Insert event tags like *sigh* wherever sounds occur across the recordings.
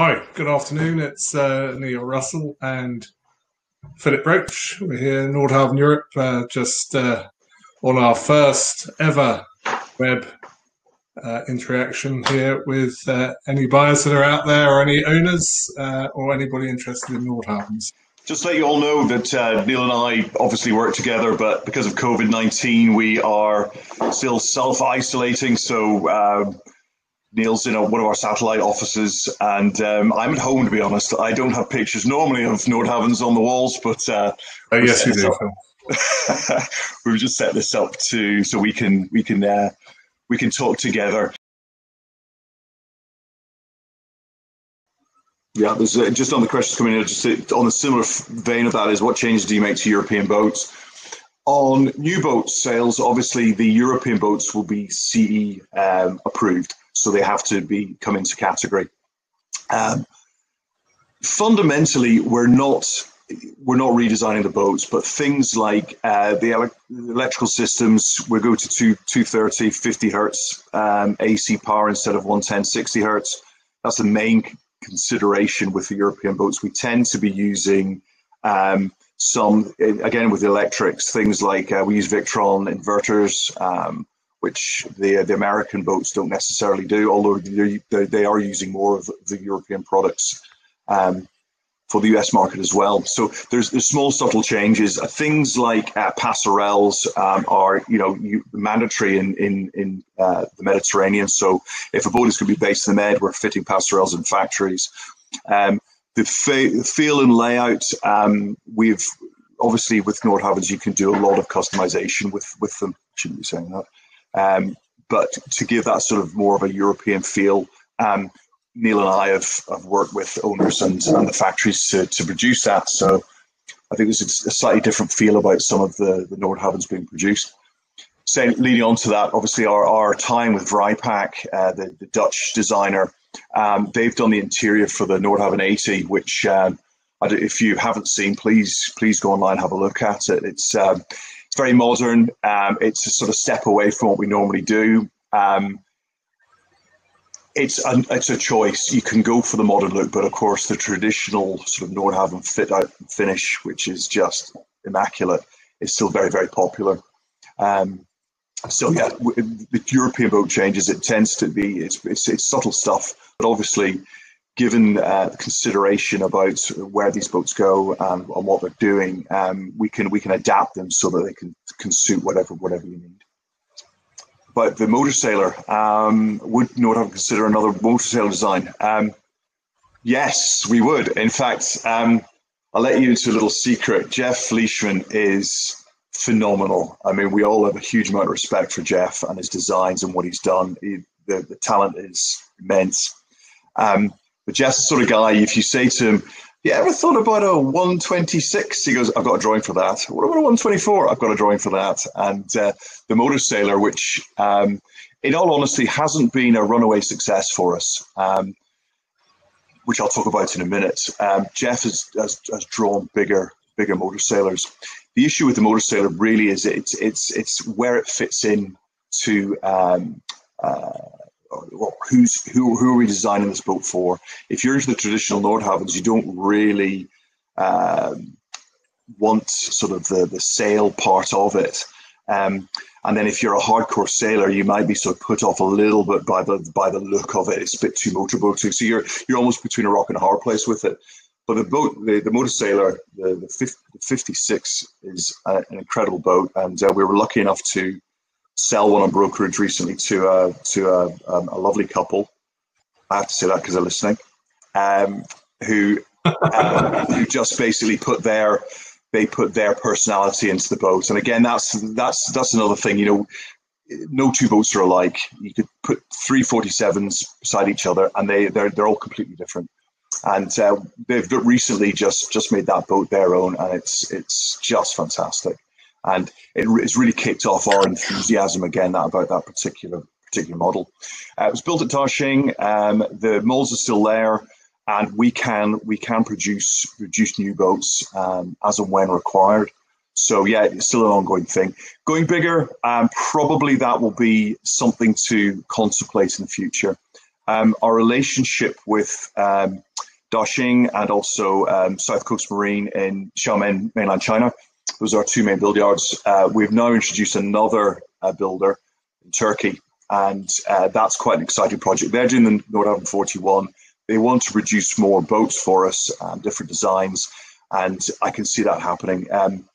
Hi, good afternoon. It's uh, Neil Russell and Philip Roach. We're here in Nordhavn, Europe, uh, just uh, on our first ever web uh, interaction here with uh, any buyers that are out there or any owners uh, or anybody interested in Nordhavns. Just let you all know that uh, Neil and I obviously work together, but because of COVID 19, we are still self isolating. So, um, Neil's in a, one of our satellite offices, and um, I'm at home. To be honest, I don't have pictures normally of Nordhavns on the walls, but uh, oh yes, you do. *laughs* we've just set this up to so we can we can uh, we can talk together. Yeah, there's uh, just on the questions coming in. Just on a similar vein of that is what changes do you make to European boats? On new boat sales, obviously the European boats will be CE um, approved so they have to be come into category. Um, fundamentally, we're not we're not redesigning the boats, but things like uh, the ele- electrical systems, we go to two, 230, 50 hertz um, AC power instead of 110, 60 hertz. That's the main consideration with the European boats. We tend to be using um, some, again, with the electrics, things like uh, we use Victron inverters, um, which the the American boats don't necessarily do, although they, they are using more of the European products um, for the US market as well. So there's there's small subtle changes. Uh, things like uh, passerelles um, are you know mandatory in in in uh, the Mediterranean. So if a boat is going to be based in the Med, we're fitting passerelles in factories. Um, the, fa- feel and layout, um, we've obviously with Nordhavns you can do a lot of customization with with them. Shouldn't be saying that. Um, but to give that sort of more of a European feel, um, Neil and I have, have worked with owners and, and the factories to, to produce that. So I think there's a slightly different feel about some of the, the Nordhavns being produced. So leading on to that, obviously our, our time with Vripack, uh, the, the Dutch designer, um, they've done the interior for the Nordhavn 80, which um, if you haven't seen, please please go online have a look at it. It's um, very modern. Um, it's a sort of step away from what we normally do. Um, it's a, it's a choice. You can go for the modern look, but of course the traditional sort of Nordhavn fit out finish, which is just immaculate, is still very very popular. Um, so yeah, the European boat changes. It tends to be it's, it's, it's subtle stuff, but obviously given uh, consideration about where these boats go um, and what they're doing, um, we can we can adapt them so that they can can suit whatever whatever you need. But the motor sailor um, would not have consider another motor sailor design. Um, yes, we would. In fact, um, I'll let you into a little secret. Jeff Leishman is phenomenal. I mean, we all have a huge amount of respect for Jeff and his designs and what he's done. He, the, the talent is immense. Um, but Jeff's the sort of guy, if you say to him, you ever thought about a 126? He goes, I've got a drawing for that. What about a 124? I've got a drawing for that. And uh, the Motor Sailor, which um, in all honesty hasn't been a runaway success for us, um, which I'll talk about in a minute. Um, Jeff has, has, has, drawn bigger bigger motor sailors. The issue with the motor sailor really is it's it's it's where it fits in to um, uh, who's who, who are we designing this boat for? If you're into the traditional Nordhavns, you don't really um, want sort of the, the sail part of it. Um, and then if you're a hardcore sailor, you might be sort of put off a little bit by the by the look of it. It's a bit too motorboaty. So you're you're almost between a rock and a hard place with it. But the boat, the, the motor sailor, the, the, 50, the 56 is a, an incredible boat, and uh, we were lucky enough to sell one on brokerage recently to a, to a, um, a lovely couple. I have to say that because they're listening, um, who um, who just basically put their they put their personality into the boat. And again, that's that's that's another thing. You know, no two boats are alike. You could put three 47s beside each other, and they they're they're all completely different. And uh, they've recently just just made that boat their own, and it's it's just fantastic and it, it's really kicked off our enthusiasm again that, about that particular particular model. Uh, it was built at Ta Shing. Um, the molds are still there, and we can we can produce produce new boats um, as and when required. So yeah, it's still an ongoing thing. Going bigger, um, probably that will be something to contemplate in the future. Um, our relationship with um, Ta Shing and also um, South Coast Marine in Xiamen, mainland China, those are our two main build yards. Uh, we've now introduced another uh, builder in Turkey, and uh, that's quite an exciting project. They're doing the Nordhavn 41. They want to produce more boats for us, um, different designs, and I can see that happening. Um,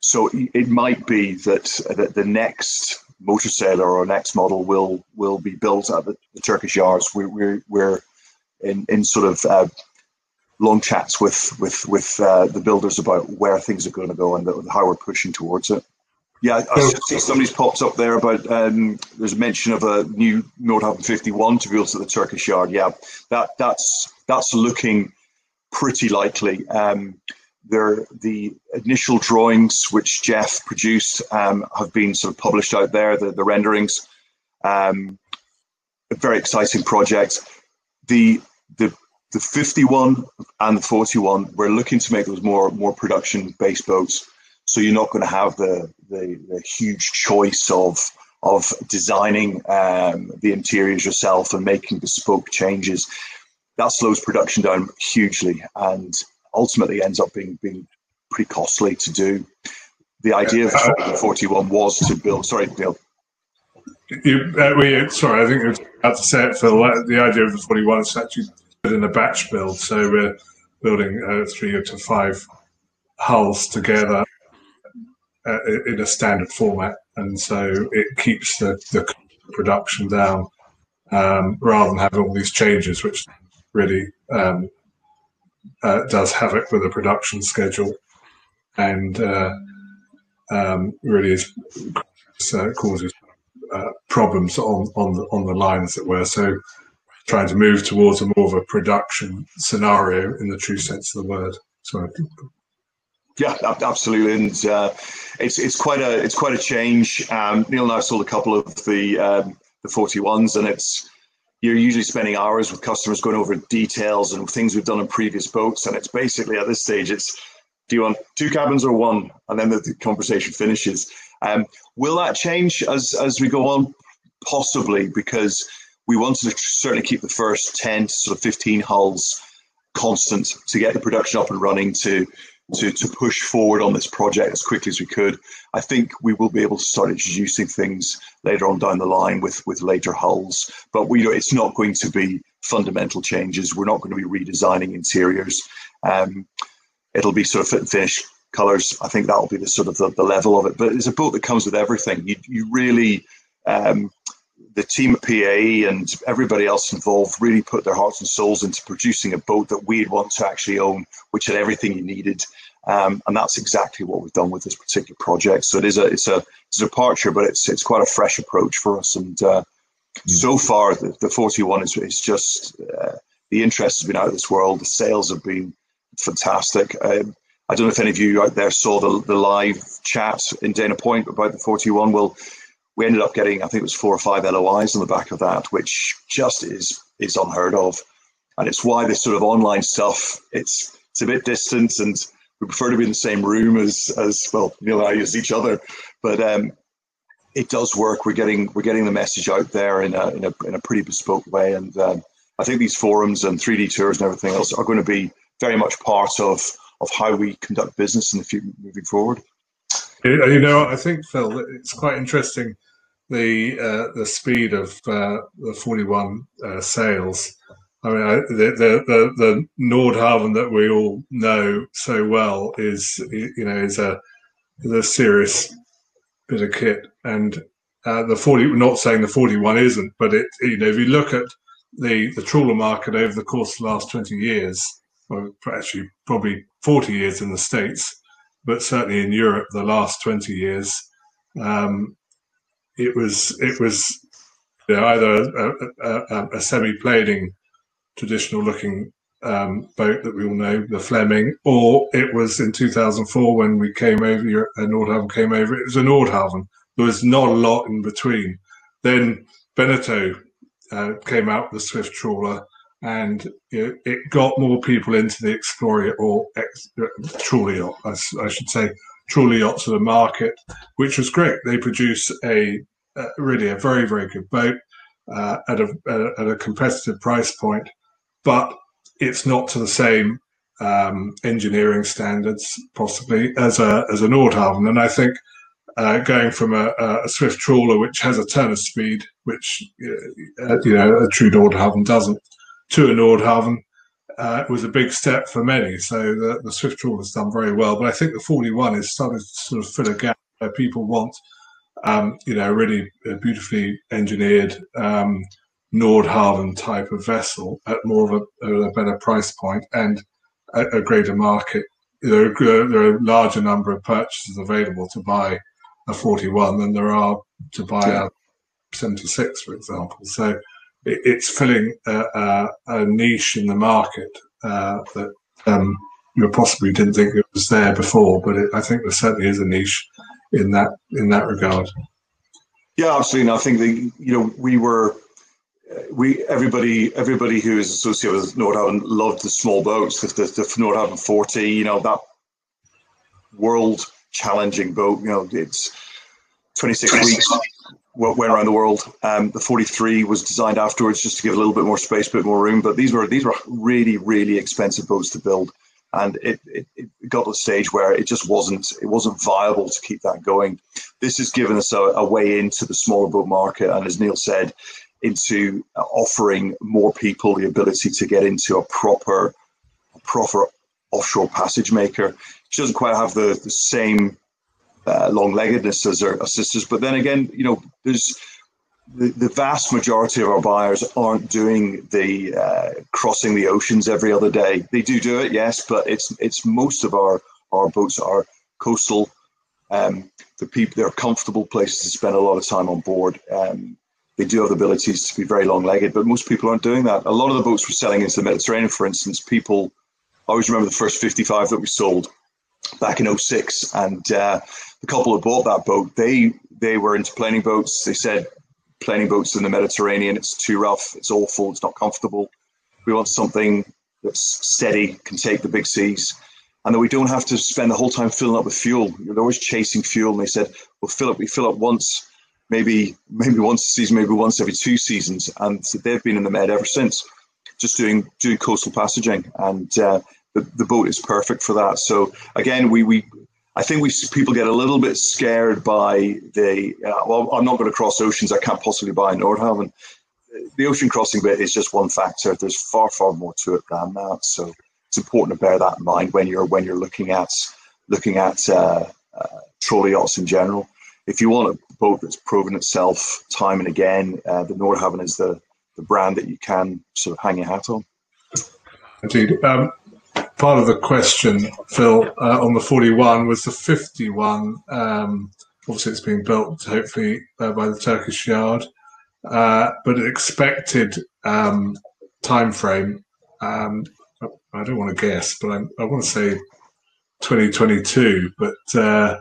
so it might be that, that the next motor sailor or next model will will be built at the, the Turkish yards. We're, we're, we're in, in sort of uh, long chats with with with uh, the builders about where things are going to go and the, how we're pushing towards it. Yeah, I see somebody's popped up there about um, there's a mention of a new Nordhavn 51 to be built at the Turkish yard. Yeah, that that's that's looking pretty likely. Um, there, the initial drawings which Jeff produced um, have been sort of published out there. The, the renderings, um, a very exciting project. The the the 51 and the 41, we're looking to make those more more production based boats. So you're not going to have the, the, the huge choice of of designing um, the interiors yourself and making bespoke changes. That slows production down hugely and ultimately ends up being being pretty costly to do. The idea of the 41 was to build. Sorry, Neil. You, uh, we, sorry, I think I was about to say it, Phil. The idea of the 41 is actually in a batch build. So we're building uh, three to five hulls together uh, in a standard format, and so it keeps the, the production down um, rather than having all these changes, which really um, uh, does havoc with the production schedule and uh, um, really is, uh, causes uh, problems on on the, on the line, as it were. So trying to move towards a more of a production scenario in the true sense of the word. So. Yeah, absolutely, and uh, it's it's quite a it's quite a change. Um, Neil and I sold a couple of the um, the forty ones, and it's you're usually spending hours with customers going over details and things we've done in previous boats, and it's basically at this stage it's do you want two cabins or one, and then the, the conversation finishes. Um, will that change as as we go on? Possibly, because we wanted to certainly keep the first 10 to sort of 15 hulls constant to get the production up and running to to, to push forward on this project as quickly as we could. I think we will be able to start introducing things later on down the line with with later hulls, but we know it's not going to be fundamental changes. We're not going to be redesigning interiors. Um, it'll be sort of fit and finish colors. I think that'll be the sort of the, the level of it. But it's a boat that comes with everything. You you really um, the team at PA and everybody else involved really put their hearts and souls into producing a boat that we'd want to actually own, which had everything you needed. Um, and that's exactly what we've done with this particular project. So it is a it's a it's a departure, but it's it's quite a fresh approach for us. And uh, mm. so far, the, the 41 is, is just uh, the interest has been out of this world. The sales have been fantastic. Um, I don't know if any of you out there saw the, the live chat in Dana Point about the 41. Well, we ended up getting, I think it was four or five LOIs on the back of that, which just is is unheard of. And it's why this sort of online stuff, it's it's a bit distant and we prefer to be in the same room as as well, Neil and I as each other. But um, it does work. We're getting we're getting the message out there in a in a, in a pretty bespoke way. And um, I think these forums and 3D tours and everything else are going to be very much part of of how we conduct business in the future moving forward. You know, I think Phil, it's quite interesting the uh, the speed of uh, the 41 uh, sales. I mean, I, the, the the the Nordhavn that we all know so well is you know is a is a serious bit of kit, and uh, the 40. Not saying the 41 isn't, but it you know if you look at the the trawler market over the course of the last 20 years, or actually probably 40 years in the states, but certainly in Europe the last 20 years. Um, it was it was you know, either a, a, a semi-planing traditional looking um, boat that we all know, the Fleming, or it was in 2004 when we came over, uh, Nordhavn came over, it was a Nordhavn. There was not a lot in between. Then Beneteau uh, came out with the Swift trawler, and you know, it got more people into the Explorer or ex, uh, trawler I, I should say, trawler yachts to the market, which was great. They produce a uh, really a very very good boat. uh, at, a, at a competitive price point, but it's not to the same um, engineering standards possibly as a as a Nordhavn. And I think uh, going from a, a, swift trawler which has a turn of speed, which uh, you know a true Nordhavn doesn't, to a Nordhavn uh, it was a big step for many. So the, the swift trawler has done very well, but I think the 41 is starting to sort of fill a gap where people want. Um, you know, really beautifully engineered um, Nordhavn type of vessel at more of a, a better price point and a, a greater market. There are, there are a larger number of purchases available to buy a 41 than there are to buy yeah. a 76, for example. So it, it's filling a, a, a, niche in the market uh, that um, you possibly didn't think it was there before, but it, I think there certainly is a niche in that in that regard. Yeah, absolutely. And I think that you know we were we everybody everybody who is associated with Nordhavn loved the small boats, the, the, the Nordhavn 40, you know, that world challenging boat. You know, it's 26 weeks went around the world. Um, the 43 was designed afterwards just to give a little bit more space, a bit more room. But these were these were really really expensive boats to build, and it, it, it got to the stage where it just wasn't it wasn't viable to keep that going. This has given us a, a way into the smaller boat market, and as Neil said, into offering more people the ability to get into a proper, a proper offshore passage maker. She doesn't quite have the, the same uh, long-leggedness as her, sisters, but then again, you know, there's the, the vast majority of our buyers aren't doing the uh, crossing the oceans every other day. They do do it, yes, but it's it's most of our our boats are coastal. Um, the people they're comfortable places to spend a lot of time on board. Um, they do have the abilities to be very long legged, but most people aren't doing that. A lot of the boats we're selling into the Mediterranean, for instance, people I always remember the first 55 that we sold back in 06. And uh, the couple that bought that boat, they they were into planing boats. They said planing boats in the Mediterranean, it's too rough, it's awful, it's not comfortable. We want something that's steady, can take the big seas, and that we don't have to spend the whole time filling up with fuel. You're always chasing fuel. And they said, we'll fill up, we fill up once maybe maybe once a season, maybe once every two seasons, and they've been in the Med ever since, just doing doing coastal passaging, and uh, the, the boat is perfect for that. So again, we we I think we people get a little bit scared by the uh, well, I'm not going to cross oceans. I can't possibly buy a Nordhavn. The ocean crossing bit is just one factor. There's far far more to it than that. So it's important to bear that in mind when you're when you're looking at looking at uh, uh, trawler yachts in general. If you want a boat that's proven itself time and again. Uh, the Nordhavn is the, the brand that you can sort of hang your hat on. Indeed. Um, part of the question, Phil, uh, on the 41 was the 51. Um, obviously, it's being built hopefully uh, by the Turkish yard, uh, but an expected um, time frame. Um, I don't want to guess, but I'm, i want to say 2022. But uh,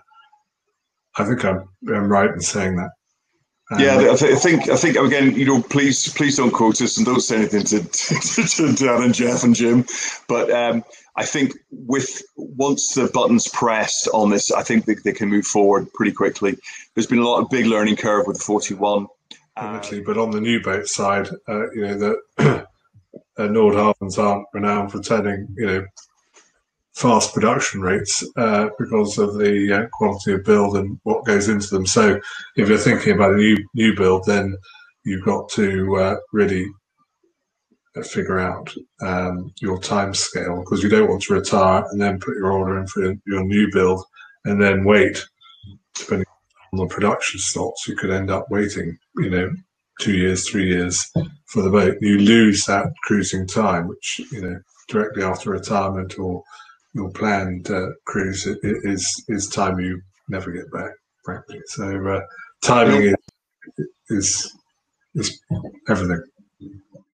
I think I'm, I'm right in saying that. Um, yeah, I, th- I, think I think again, you know, please please don't quote us and don't say anything to, *laughs* to, to Dan and Jeff and Jim, but um, I think with once the buttons pressed on this, I think they, they can move forward pretty quickly. There's been a lot of big learning curve with the 41. Obviously, but on the new boat side, uh, you know, the *clears throat* uh, Nordhavns aren't renowned for turning, you know, fast production rates uh, because of the uh, quality of build and what goes into them. So if you're thinking about a new new build, then you've got to uh, really figure out um, your time scale because you don't want to retire and then put your order in for your new build and then wait. Depending on the production slots, you could end up waiting, you know, two years, three years for the boat. You lose that cruising time, which you know directly after retirement or your planned uh, cruise is is time you never get back, frankly. So uh, timing is is is everything.